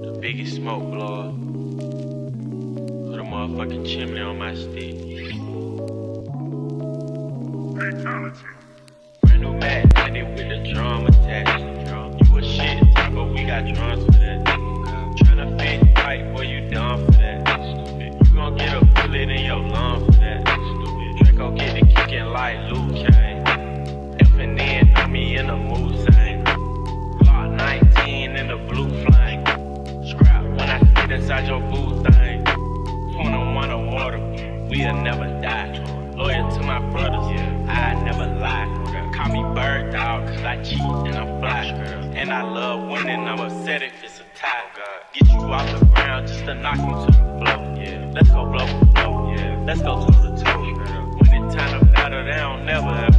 The biggest smoke blower. Put a motherfucking chimney on my stick. Brand new Mac, and it with the drum attached. You a shit, but we got drums for that. Tryna fit right, boy, you dumb for that. You gon' get a bullet in your lung for that. Draco get the kicking like Liu Kang. F and N, me in the mood inside your boo thing. 21 or water, we'll never die. Loyal to my brothers, I never lie. Call me bird dog, cause I cheat and I fly. And I love winning, I'm upset if it's a tie. Get you off the ground just to knock you to the floor. Let's go blow for blow. Let's go to the toe. When it's time to battle, they don't never.